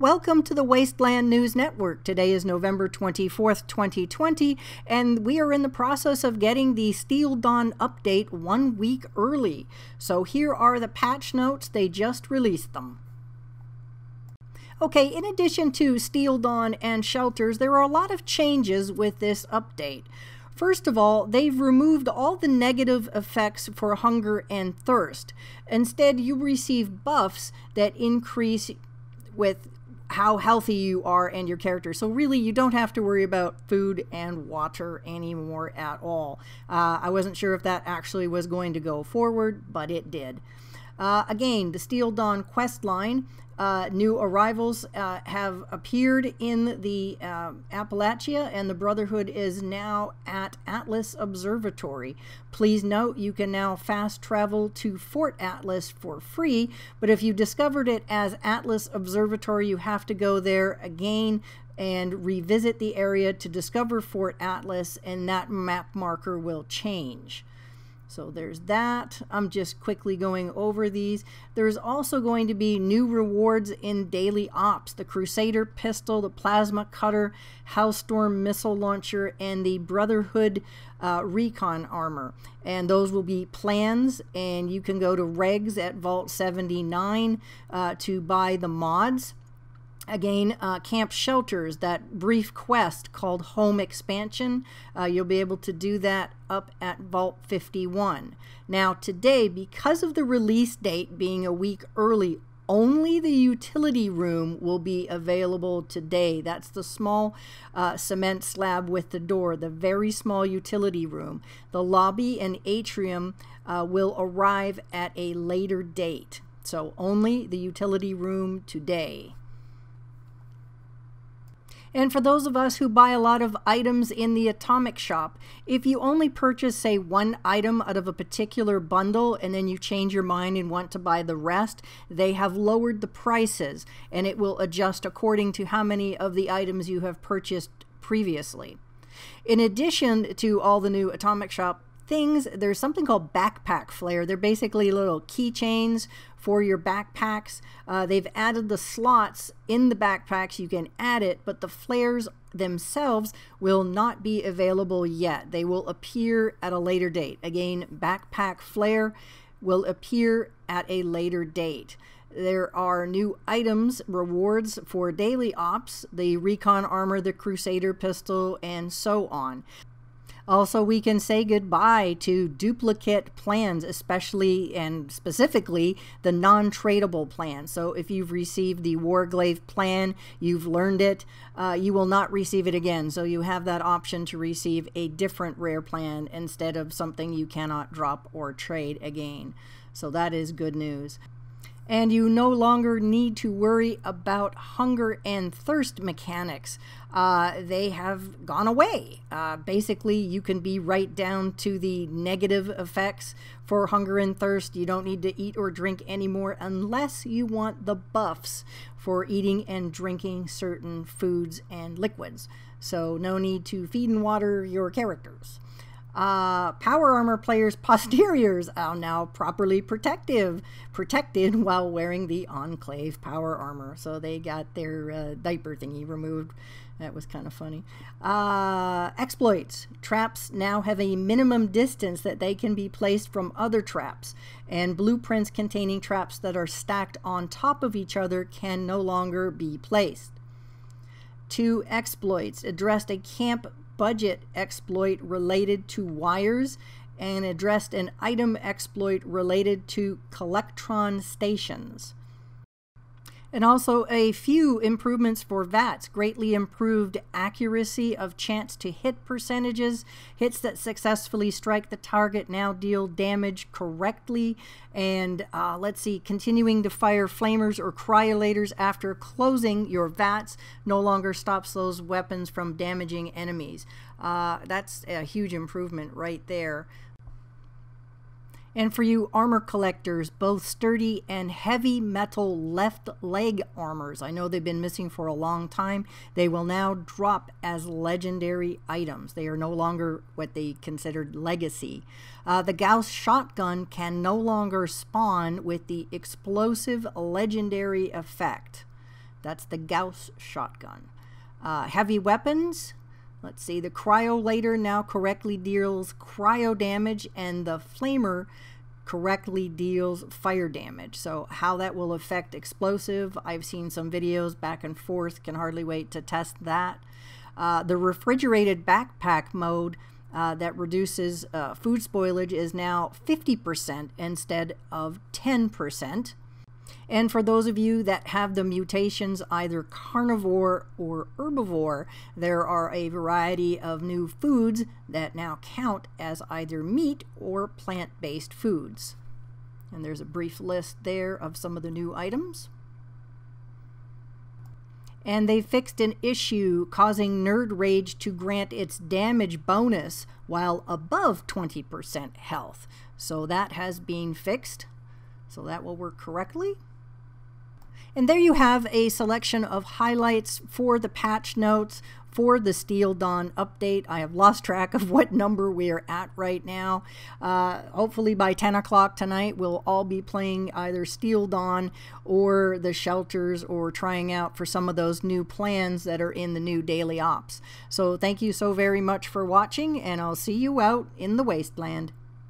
Welcome to the Wasteland News Network. Today is November 24th, 2020, and we are in the process of getting the Steel Dawn update one week early. So here are the patch notes, they just released them. Okay, in addition to Steel Dawn and shelters, there are a lot of changes with this update. First of all, they've removed all the negative effects for hunger and thirst. Instead, you receive buffs that increase with how healthy you are and your character. So really, you don't have to worry about food and water anymore at all. Uh, I wasn't sure if that actually was going to go forward, but it did. Uh, again, the Steel Dawn quest line uh, new arrivals uh, have appeared in the uh, Appalachia, and the Brotherhood is now at Atlas Observatory. Please note you can now fast travel to Fort Atlas for free, but if you discovered it as Atlas Observatory, you have to go there again and revisit the area to discover Fort Atlas, and that map marker will change. So there's that. I'm just quickly going over these. There's also going to be new rewards in daily ops. The Crusader pistol, the plasma cutter, Hellstorm missile launcher, and the Brotherhood uh, recon armor. And those will be plans, and you can go to regs at Vault 79 uh, to buy the mods. Again, uh, Camp Shelters, that brief quest called Home Expansion, uh, you'll be able to do that up at Vault 51. Now, today, because of the release date being a week early, only the utility room will be available today. That's the small uh, cement slab with the door, the very small utility room. The lobby and atrium uh, will arrive at a later date. So only the utility room today. And for those of us who buy a lot of items in the Atomic Shop, if you only purchase, say, one item out of a particular bundle and then you change your mind and want to buy the rest, they have lowered the prices and it will adjust according to how many of the items you have purchased previously. In addition to all the new Atomic Shop things, there's something called backpack flare. They're basically little keychains for your backpacks. Uh, they've added the slots in the backpacks. You can add it, but the flares themselves will not be available yet. They will appear at a later date. Again, backpack flare will appear at a later date. There are new items, rewards for daily ops, the recon armor, the crusader pistol, and so on. Also, we can say goodbye to duplicate plans, especially and specifically the non tradable plan. So, if you've received the Warglaive plan, you've learned it, uh, you will not receive it again. So, you have that option to receive a different rare plan instead of something you cannot drop or trade again. So, that is good news and you no longer need to worry about hunger and thirst mechanics. Uh, they have gone away. Uh, basically, you can be right down to the negative effects for hunger and thirst. You don't need to eat or drink anymore unless you want the buffs for eating and drinking certain foods and liquids. So, no need to feed and water your characters. Uh, power armor players' posteriors are now properly protective, protected while wearing the Enclave power armor. So they got their uh, diaper thingy removed. That was kind of funny. Uh, exploits. Traps now have a minimum distance that they can be placed from other traps, and blueprints containing traps that are stacked on top of each other can no longer be placed. Two exploits addressed a camp budget exploit related to wires and addressed an item exploit related to collectron stations and also a few improvements for VATS. Greatly improved accuracy of chance to hit percentages. Hits that successfully strike the target now deal damage correctly. And uh, let's see, continuing to fire flamers or cryolators after closing your VATS no longer stops those weapons from damaging enemies. Uh, that's a huge improvement right there. And for you armor collectors, both sturdy and heavy metal left leg armors, I know they've been missing for a long time, they will now drop as legendary items. They are no longer what they considered legacy. Uh, the Gauss shotgun can no longer spawn with the explosive legendary effect. That's the Gauss shotgun. Uh, heavy weapons. Let's see, the Cryolator now correctly deals cryo damage, and the Flamer correctly deals fire damage. So how that will affect explosive, I've seen some videos back and forth, can hardly wait to test that. Uh, the refrigerated backpack mode uh, that reduces uh, food spoilage is now 50% instead of 10%. And for those of you that have the mutations either carnivore or herbivore, there are a variety of new foods that now count as either meat or plant-based foods. And there's a brief list there of some of the new items. And they fixed an issue causing Nerd Rage to grant its damage bonus while above 20% health. So that has been fixed. So that will work correctly. And there you have a selection of highlights for the patch notes for the Steel Dawn update. I have lost track of what number we are at right now. Uh, hopefully by 10 o'clock tonight, we'll all be playing either Steel Dawn or the shelters or trying out for some of those new plans that are in the new daily ops. So thank you so very much for watching, and I'll see you out in the wasteland.